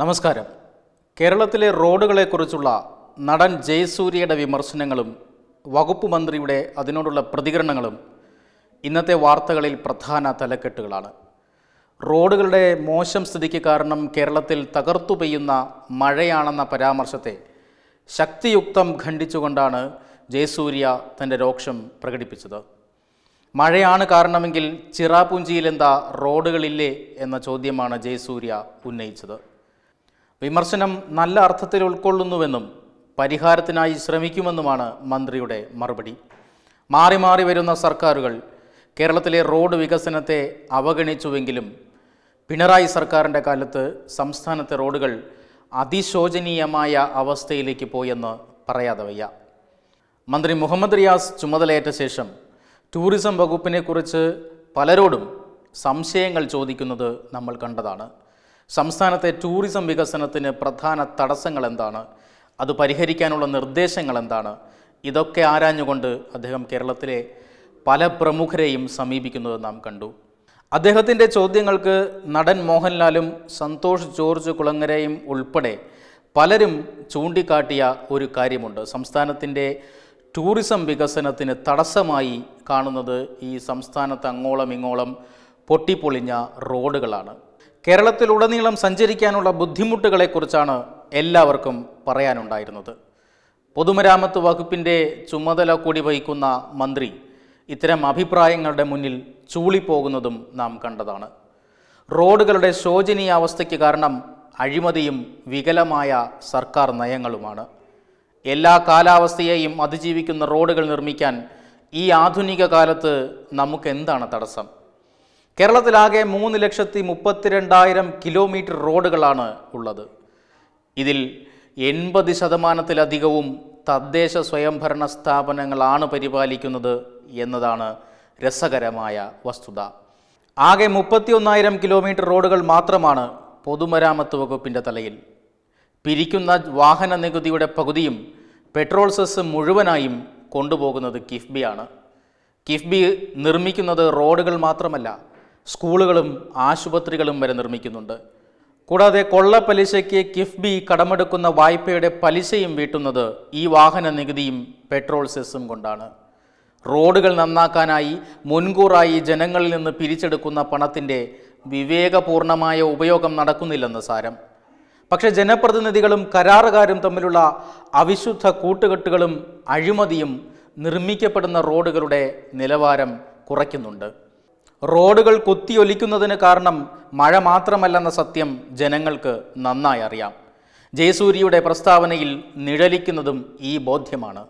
നമസ്കാരം. കേരളത്തിലെ റോഡുകളെക്കുറിച്ചുള്ള നടൻ ജയസൂര്യയുടെ വിമർശനങ്ങളും വകുപ്പ് മന്ത്രിയുടെ അതിനോടുള്ള പ്രതികരണങ്ങളും ഇന്നത്തെ വാർത്തകളിൽ പ്രധാന തലക്കെട്ടുകളാണ്. റോഡുകളുടെ മോശം സ്ഥിതിക്ക് കാരണം കേരളത്തിൽ തകർത്തു പെയ്യുന്ന മഴയാണെന്ന പരാമർശത്തെ ശക്തിയുക്തം ഖണ്ഡിച്ചുകൊണ്ടാണ് ജയസൂര്യ തന്റെ രോക്ഷം പ്രകടിപ്പിച്ചത്. മഴയാണ് കാരണമെങ്കിൽ ചിറാപുഞ്ചിയിൽ എന്താ റോഡുകളില്ലേ എന്ന ചോദ്യമാണ് ജയസൂര്യ ഉന്നയിച്ചത്. വിമർശനം നല്ല അർത്ഥത്തിൽ ഉൾക്കൊള്ളുന്നുവെന്നും പരിഹാരത്തിനായി ശ്രമിക്കുമെന്നുമാണ് മന്ത്രിയുടെ മറുപടി. മാറി മാറി വരുന്ന സർക്കാരുകൾ കേരളത്തിലെ റോഡ് വികസനത്തെ അവഗണിച്ചുവെങ്കിലും പിണറായി സർക്കാരിന്റെ കാലത്ത് സംസ്ഥാനത്തെ റോഡുകൾ അതിശോചനീയമായ അവസ്ഥയിലേക്ക് പോയെന്ന് പറയാതെ വയ്യ. മന്ത്രി മുഹമ്മദ് റിയാസ് ചുമതലയേറ്റ ശേഷം ടൂറിസം വകുപ്പിനെക്കുറിച്ച് പലരോടും സംശയങ്ങൾ ചോദിക്കുന്നത് നമ്മൾ കണ്ടതാണ്. സംസ്ഥാനത്തെ ടൂറിസം വികസനത്തിന് പ്രധാന തടസ്സങ്ങൾ എന്താണ് അത് പരിഹരിക്കാനുള്ള നിർദ്ദേശങ്ങൾ എന്താണ് ഇതൊക്കെ ആരാഞ്ഞുകൊണ്ട് അദ്ദേഹം കേരളത്തിലെ പല പ്രമുഖരെയും സമീപിക്കുന്നത് നാം കണ്ടു. അദ്ദേഹത്തിന്റെ ചോദ്യങ്ങൾക്ക് നടൻ മോഹൻലാലും സന്തോഷ് ജോർജ് കുളങ്ങരയും ഉൾപ്പെടെ പലരും ചൂണ്ടിക്കാട്ടിയ ഒരു കാര്യമുണ്ട്. സംസ്ഥാനത്തിന്റെ ടൂറിസം വികസനത്തിന് തടസ്സമായി കാണുന്നത് ഈ സംസ്ഥാനത്ത് അങ്ങോളം ഇങ്ങോളം പൊട്ടിപ്പൊളിഞ്ഞ റോഡുകളാണ്. കേരളത്തിലുടനീളം സഞ്ചരിക്കാനുള്ള ബുദ്ധിമുട്ടുകളെക്കുറിച്ചാണ് എല്ലാവർക്കും പറയാനുണ്ടായിരുന്നത്. പൊതുമരാമത്ത് വകുപ്പിന്റെ ചുമതല കൂടി വഹിക്കുന്ന മന്ത്രി ഇത്തരം അഭിപ്രായങ്ങളുടെ മുന്നിൽ ചൂളിപ്പോകുന്നതും നാം കണ്ടതാണ്. റോഡുകളുടെ ശോചനീയാവസ്ഥയ്ക്ക് കാരണം അഴിമതിയും വികലമായ സർക്കാർ നയങ്ങളുമാണ്. എല്ലാ കാലാവസ്ഥയെയും അതിജീവിക്കുന്ന റോഡുകൾ നിർമ്മിക്കാൻ ഈ ആധുനിക കാലത്ത് നമുക്കെന്താണ് തടസ്സം? കേരളത്തിലാകെ മൂന്ന് ലക്ഷത്തി മുപ്പത്തിരണ്ടായിരം കിലോമീറ്റർ റോഡുകളാണ് ഉള്ളത്. ഇതിൽ എൺപത് ശതമാനത്തിലധികവും തദ്ദേശ സ്വയംഭരണ സ്ഥാപനങ്ങളാണ് പരിപാലിക്കുന്നത് എന്നതാണ് രസകരമായ വസ്തുത. ആകെ മുപ്പത്തിയൊന്നായിരം കിലോമീറ്റർ റോഡുകൾ മാത്രമാണ് പൊതുമരാമത്ത് വകുപ്പിന്റെ തലയിൽ. പിരിക്കുന്ന വാഹന നികുതിയുടെ പകുതിയും പെട്രോൾ സെസ് മുഴുവനായും കൊണ്ടുപോകുന്നത് കിഫ്ബിയാണ്. കിഫ്ബി നിർമ്മിക്കുന്നത് റോഡുകൾ മാത്രമല്ല സ്കൂളുകളും ആശുപത്രികളും വരെ നിർമ്മിക്കുന്നുണ്ട്. കൂടാതെ കൊള്ളപ്പലിശയ്ക്ക് കിഫ്ബി കടമെടുക്കുന്ന വായ്പയുടെ പലിശയും വീട്ടുന്നത് ഈ വാഹന നികുതിയും പെട്രോൾ സെസ്സും കൊണ്ടാണ്. റോഡുകൾ നന്നാക്കാനായി മുൻകൂറായി ജനങ്ങളിൽ നിന്ന് പിരിച്ചെടുക്കുന്ന പണത്തിന്റെ വിവേകപൂർണമായ ഉപയോഗം നടക്കുന്നില്ലെന്ന് സാരം. പക്ഷേ ജനപ്രതിനിധികളും കരാറുകാരും തമ്മിലുള്ള അവിശുദ്ധ കൂട്ടുകെട്ടുകളും അഴിമതിയും നിർമ്മിക്കപ്പെടുന്ന റോഡുകളുടെ നിലവാരം കുറയ്ക്കുന്നുണ്ട്. റോഡുകൾ കുത്തിയൊലിക്കുന്നതിന് കാരണം മഴ മാത്രമല്ലെന്ന സത്യം ജനങ്ങൾക്ക് നന്നായി അറിയാം. ജയസൂര്യയുടെ പ്രസ്താവനയിൽ നിഴലിക്കുന്നതും ഈ ബോധ്യമാണ്.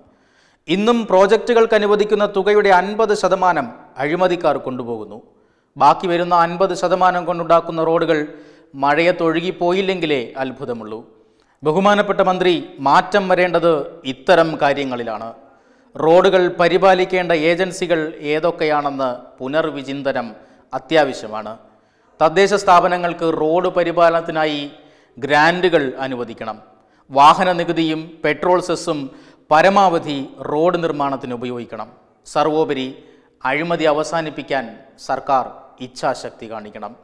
ഇന്നും പ്രോജക്റ്റുകൾക്ക് അനുവദിക്കുന്ന തുകയുടെ അൻപത് ശതമാനം അഴിമതിക്കാർ കൊണ്ടുപോകുന്നു. ബാക്കി വരുന്ന അൻപത് ശതമാനം കൊണ്ടുണ്ടാക്കുന്ന റോഡുകൾ മഴയെ മഴയത്തൊഴുകിപ്പോയില്ലെങ്കിലേ അത്ഭുതമുള്ളൂ. ബഹുമാനപ്പെട്ട മന്ത്രി മാറ്റം വരേണ്ടത് ഇത്തരം കാര്യങ്ങളിലാണ്. റോഡുകൾ പരിപാലിക്കേണ്ട ഏജൻസികൾ ഏതൊക്കെയാണെന്ന് പുനർവിചിന്തനം അത്യാവശ്യമാണ്. തദ്ദേശ സ്ഥാപനങ്ങൾക്ക് റോഡ് പരിപാലനത്തിനായി ഗ്രാന്റുകൾ അനുവദിക്കണം. വാഹന നികുതിയും പെട്രോൾ സെസ്സും പരമാവധി റോഡ് നിർമ്മാണത്തിന് ഉപയോഗിക്കണം. സർവോപരി അഴിമതി അവസാനിപ്പിക്കാൻ സർക്കാർ ഇച്ഛാശക്തി കാണിക്കണം.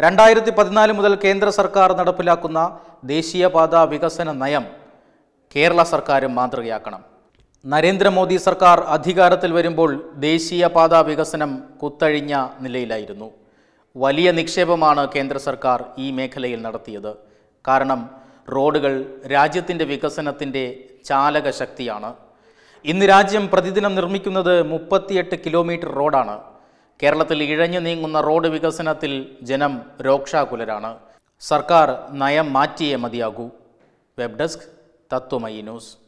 രണ്ടായിരത്തി പതിനാല് മുതൽ കേന്ദ്ര സർക്കാർ നടപ്പിലാക്കുന്ന ദേശീയപാത വികസന നയം കേരള സർക്കാരും മാതൃകയാക്കണം. നരേന്ദ്രമോദി സർക്കാർ അധികാരത്തിൽ വരുമ്പോൾ ദേശീയപാത വികസനം കുത്തഴിഞ്ഞ നിലയിലായിരുന്നു. വലിയ നിക്ഷേപമാണ് കേന്ദ്ര സർക്കാർ ഈ മേഖലയിൽ നടത്തിയത്. കാരണം റോഡുകൾ രാജ്യത്തിന്റെ വികസനത്തിന്റെ ചാലക ശക്തിയാണ്. ഇന്ന് രാജ്യം പ്രതിദിനം നിർമ്മിക്കുന്നത് മുപ്പത്തിയെട്ട് കിലോമീറ്റർ റോഡാണ്. കേരളത്തിൽ ഇഴഞ്ഞു നീങ്ങുന്ന റോഡ് വികസനത്തിൽ ജനം രോക്ഷാകുലരാണ്. സർക്കാർ നയം മാറ്റിയേ മതിയാകൂ. Web desk Tatwamayi news.